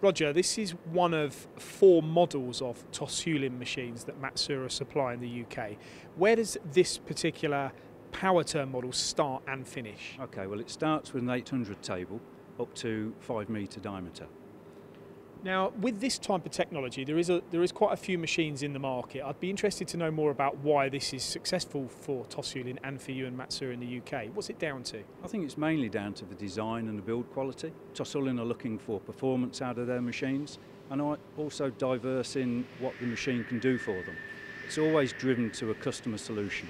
Roger, this is one of four models of Toshulin machines that Matsuura supply in the UK. Where does this particular Powerturn model start and finish? Okay, well it starts with an 800 table up to 5 metre diameter. Now, with this type of technology, there is a there is quite a few machines in the market. I'd be interested to know more about why this is successful for Toshulin and for you and Matsuura in the UK. What's it down to? I think it's mainly down to the design and the build quality. Toshulin are looking for performance out of their machines and are also diverse in what the machine can do for them. It's always driven to a customer solution.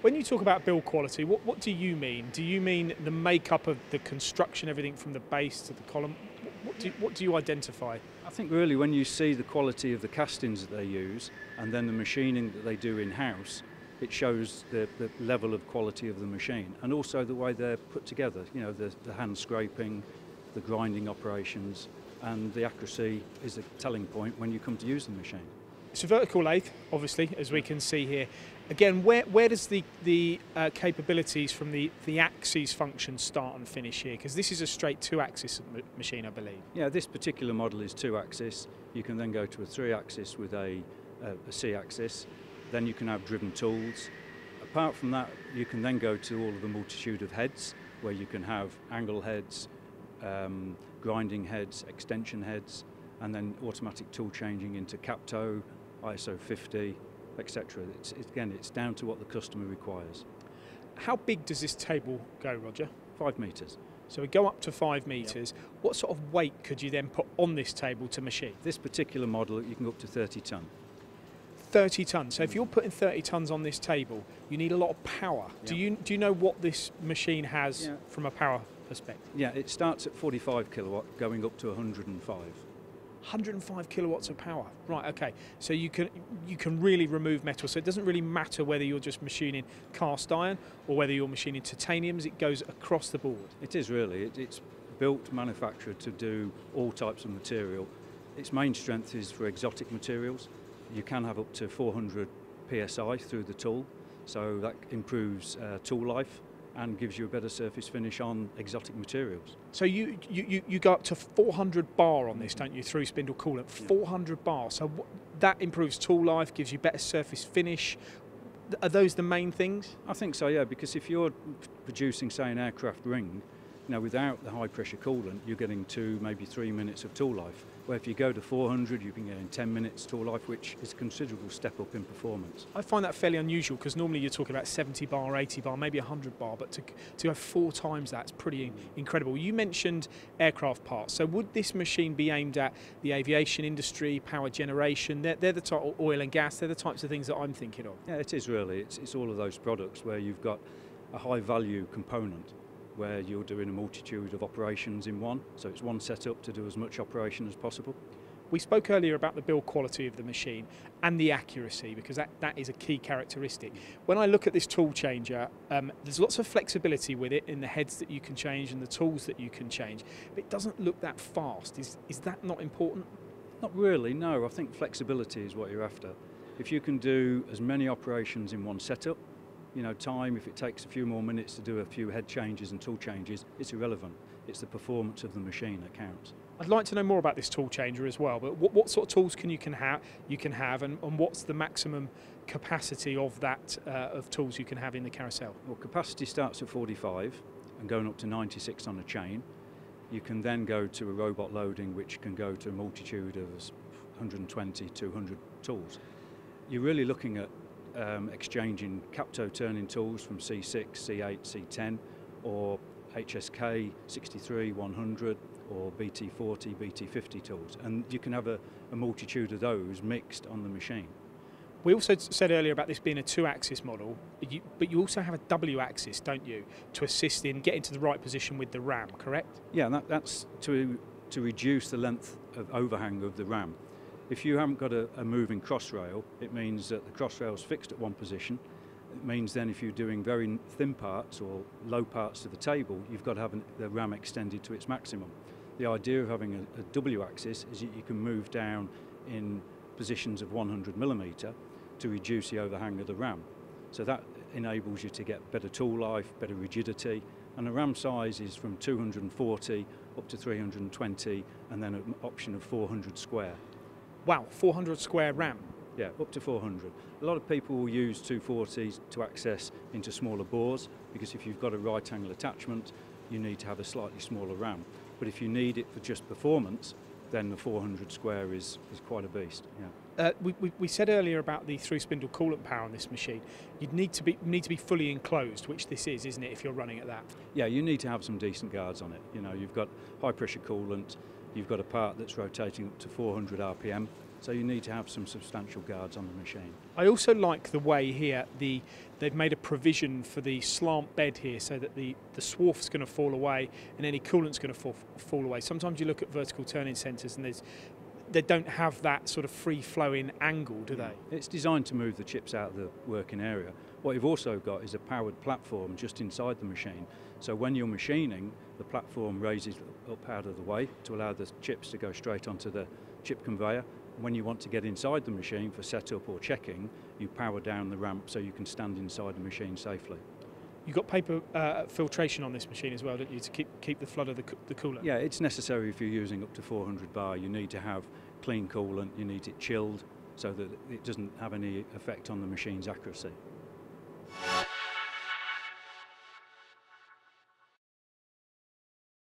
When you talk about build quality, what, what do you mean? Do you mean the makeup of the construction, everything from the base to the column? What do, what do you identify? I think really when you see the quality of the castings that they use and then the machining that they do in-house, it shows the, the level of quality of the machine and also the way they're put together, you know, the, the hand scraping, the grinding operations and the accuracy is a telling point when you come to use the machine. It's a vertical lathe, obviously, as we can see here. Again, where, where does the, the uh, capabilities from the, the axes function start and finish here? Because this is a straight two-axis machine, I believe. Yeah, this particular model is two-axis. You can then go to a three-axis with a, a, a C-axis. Then you can have driven tools. Apart from that, you can then go to all of the multitude of heads, where you can have angle heads, um, grinding heads, extension heads, and then automatic tool changing into Capto, ISO 50, etc. It's, it's, again, it's down to what the customer requires. How big does this table go, Roger? Five metres. So we go up to five metres. Yep. What sort of weight could you then put on this table to machine? This particular model, you can go up to 30 tonne. 30 tonnes. So if you're putting 30 tonnes on this table, you need a lot of power. Yep. Do you do you know what this machine has yeah. from a power perspective? Yeah, it starts at 45 kilowatt, going up to 105. 105 kilowatts of power. Right, okay. So you can you can really remove metal. So it doesn't really matter whether you're just machining cast iron or whether you're machining titaniums. It goes across the board. It is really. It, it's built, manufactured to do all types of material. Its main strength is for exotic materials. You can have up to 400 psi through the tool, so that improves uh, tool life and gives you a better surface finish on exotic materials. So you, you, you go up to 400 bar on this, don't you, through spindle coolant? 400 bar. So that improves tool life, gives you better surface finish. Are those the main things? I think so, yeah, because if you're producing, say, an aircraft ring, know, without the high pressure coolant, you're getting two, maybe three minutes of tool life where if you go to 400 you can get in 10 minutes tool life which is a considerable step up in performance. I find that fairly unusual because normally you're talking about 70 bar, 80 bar, maybe 100 bar but to, to have four times that's pretty incredible. You mentioned aircraft parts so would this machine be aimed at the aviation industry, power generation, they're, they're the type of oil and gas, they're the types of things that I'm thinking of. Yeah it is really, it's, it's all of those products where you've got a high value component where you're doing a multitude of operations in one. So it's one setup to do as much operation as possible. We spoke earlier about the build quality of the machine and the accuracy because that, that is a key characteristic. When I look at this tool changer, um, there's lots of flexibility with it in the heads that you can change and the tools that you can change, but it doesn't look that fast. Is, is that not important? Not really, no. I think flexibility is what you're after. If you can do as many operations in one setup, you know, time, if it takes a few more minutes to do a few head changes and tool changes, it's irrelevant. It's the performance of the machine that counts. I'd like to know more about this tool changer as well, but what, what sort of tools can you can have you can have and, and what's the maximum capacity of that uh, of tools you can have in the carousel? Well capacity starts at 45 and going up to 96 on a chain. You can then go to a robot loading which can go to a multitude of 120, 200 tools. You're really looking at um, exchanging Capto turning tools from C6, C8, C10 or HSK 63, 100 or BT40, BT50 tools and you can have a, a multitude of those mixed on the machine. We also said earlier about this being a two-axis model, but you also have a W-axis, don't you, to assist in getting to the right position with the ram, correct? Yeah, that, that's to, to reduce the length of overhang of the ram. If you haven't got a, a moving cross rail, it means that the cross rail is fixed at one position. It means then if you're doing very thin parts or low parts to the table, you've got to have an, the ram extended to its maximum. The idea of having a, a W axis is that you can move down in positions of 100 millimetre to reduce the overhang of the ram. So that enables you to get better tool life, better rigidity, and the ram size is from 240 up to 320, and then an option of 400 square. Wow, 400 square RAM. Yeah, up to 400. A lot of people will use 240s to access into smaller bores because if you've got a right angle attachment, you need to have a slightly smaller RAM. But if you need it for just performance, then the 400 square is, is quite a beast. Yeah. Uh, we, we, we said earlier about the through spindle coolant power on this machine. You'd need to be need to be fully enclosed, which this is, isn't it? If you're running at that. Yeah, you need to have some decent guards on it. You know, you've got high pressure coolant, you've got a part that's rotating up to 400 RPM, so you need to have some substantial guards on the machine. I also like the way here the they've made a provision for the slant bed here, so that the the swarf's going to fall away and any coolant's going to fall fall away. Sometimes you look at vertical turning centres and there's they don't have that sort of free flowing angle, do they? It's designed to move the chips out of the working area. What you've also got is a powered platform just inside the machine. So when you're machining, the platform raises up out of the way to allow the chips to go straight onto the chip conveyor. When you want to get inside the machine for setup or checking, you power down the ramp so you can stand inside the machine safely. You've got paper uh, filtration on this machine as well, don't you, to keep keep the flood of the, the coolant? Yeah, it's necessary if you're using up to 400 bar. You need to have clean coolant, you need it chilled so that it doesn't have any effect on the machine's accuracy.